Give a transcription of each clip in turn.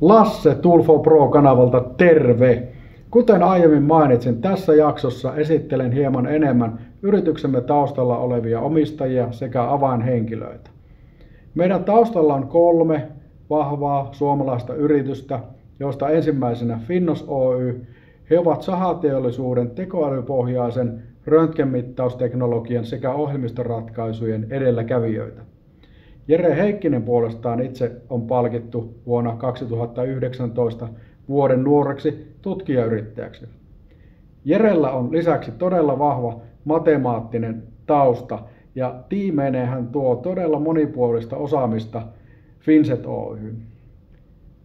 Lasse Tulfo Pro-kanavalta terve! Kuten aiemmin mainitsin, tässä jaksossa esittelen hieman enemmän yrityksemme taustalla olevia omistajia sekä avainhenkilöitä. Meidän taustalla on kolme vahvaa suomalaista yritystä, joista ensimmäisenä Finnos Oy. He ovat sahateollisuuden tekoälypohjaisen röntgenmittausteknologian sekä ohjelmistoratkaisujen edelläkävijöitä. Jere Heikkinen puolestaan itse on palkittu vuonna 2019 vuoden nuoreksi tutkijayrittäjäksi. Jerellä on lisäksi todella vahva matemaattinen tausta ja tiimeineen hän tuo todella monipuolista osaamista Finset Oyhyn.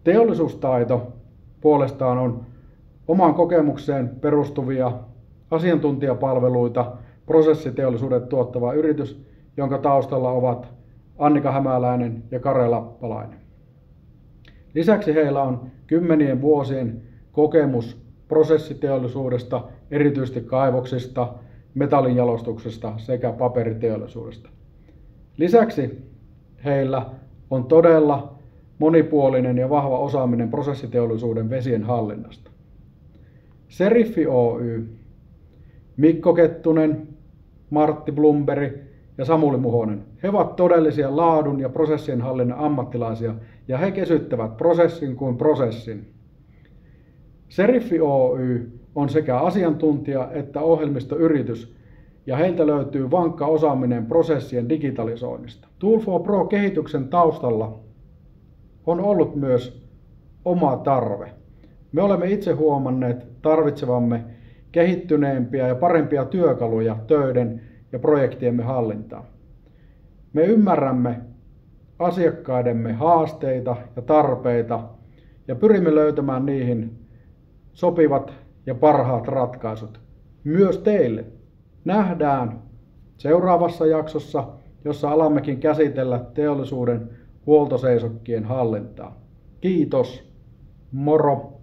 Teollisuustaito puolestaan on omaan kokemukseen perustuvia asiantuntijapalveluita prosessiteollisuuden tuottava yritys, jonka taustalla ovat Annika Hämäläinen ja Kare Lappalainen. Lisäksi heillä on kymmenien vuosien kokemus prosessiteollisuudesta, erityisesti kaivoksista, metallinjalostuksesta sekä paperiteollisuudesta. Lisäksi heillä on todella monipuolinen ja vahva osaaminen prosessiteollisuuden vesien hallinnasta. Seriffi Oy, Mikko Kettunen, Martti Blumberg ja Samuli Muhonen. He ovat todellisia laadun ja prosessien hallinnan ammattilaisia ja he kesyttävät prosessin kuin prosessin. Seriffi Oy on sekä asiantuntija että ohjelmistoyritys ja heiltä löytyy vankka osaaminen prosessien digitalisoinnista. Tool4 Pro-kehityksen taustalla on ollut myös oma tarve. Me olemme itse huomanneet tarvitsevamme kehittyneempiä ja parempia työkaluja töiden ja projektiemme hallintaan. Me ymmärrämme asiakkaidemme haasteita ja tarpeita ja pyrimme löytämään niihin sopivat ja parhaat ratkaisut myös teille. Nähdään seuraavassa jaksossa, jossa alammekin käsitellä teollisuuden huoltoseisokkien hallintaa. Kiitos, moro!